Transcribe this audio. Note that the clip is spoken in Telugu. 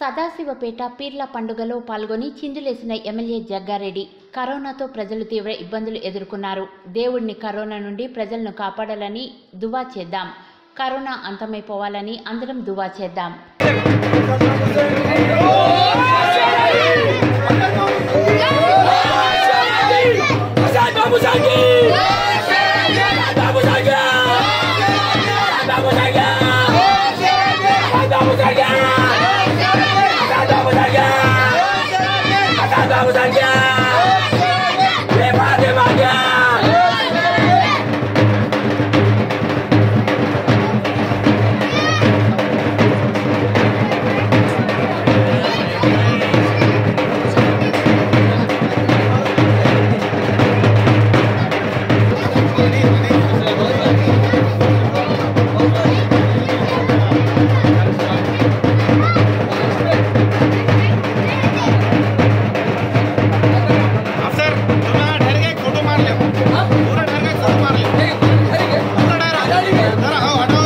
సదాశివపేట పీర్ల పండుగలో పాల్గొని చిందులేసిన ఎమ్మెల్యే జగ్గారెడ్డి కరోనాతో ప్రజలు తీవ్ర ఇబ్బందులు ఎదుర్కొన్నారు. దేవుడిని కరోనా నుండి ప్రజలను కాపాడాలని దువా చేద్దాం. కరోనా అంతమైపోవాలని అందరం దువా చేద్దాం. Yeah! 大家。हटाओ हटाओ